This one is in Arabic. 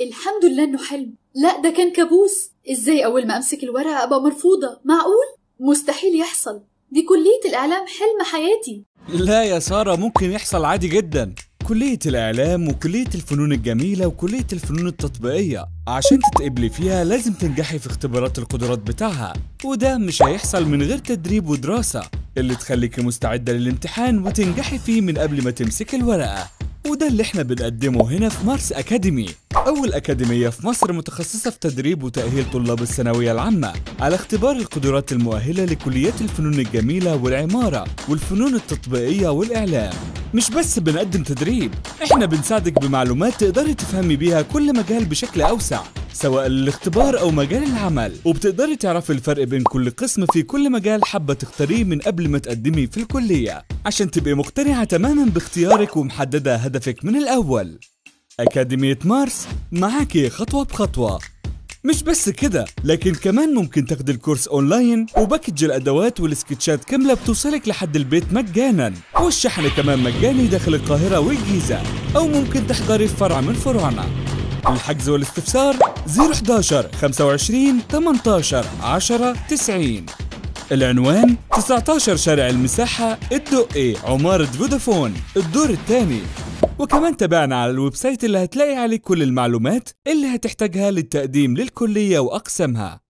الحمد لله إنه حلم. لا ده كان كابوس. إزاي أول ما أمسك الورقة أبقى مرفوضة؟ معقول؟ مستحيل يحصل. دي كلية الإعلام حلم حياتي. لا يا سارة ممكن يحصل عادي جدا. كلية الإعلام وكلية الفنون الجميلة وكلية الفنون التطبيقية. عشان تتقبلي فيها لازم تنجحي في اختبارات القدرات بتاعها. وده مش هيحصل من غير تدريب ودراسة. اللي تخليكي مستعدة للامتحان وتنجحي فيه من قبل ما تمسكي الورقة. وده اللي إحنا بنقدمه هنا في مارس أكاديمي أول أكاديمية في مصر متخصصة في تدريب وتأهيل طلاب الثانوية العامة على اختبار القدرات المؤهلة لكليات الفنون الجميلة والعمارة والفنون التطبيقية والإعلام. مش بس بنقدم تدريب إحنا بنساعدك بمعلومات تقدري تفهمي بيها كل مجال بشكل أوسع. سواء الاختبار أو مجال العمل. وبتقدري تعرفي الفرق بين كل قسم في كل مجال حابة تختاريه من قبل ما تقدمي في الكلية. عشان تبقي مقتنعة تماما باختيارك ومحددة هدفك من الأول. أكاديمية مارس معاكي خطوة بخطوة. مش بس كده لكن كمان ممكن تاخدي ال course online و package الأدوات والسكتشات كاملة بتوصلك لحد البيت مجانا. والشحن كمان مجاني داخل القاهرة والجيزة. أو ممكن تحضري في فرع من فروعنا الحجز والاستفسار 011 25 18 10 90 العنوان 19 شارع المساحة الدقي عمارة فودافون الدور الثاني. وكمان تابعنا على ال website اللي هتلاقي عليه كل المعلومات اللي هتحتاجها للتقديم للكلية وأقسامها.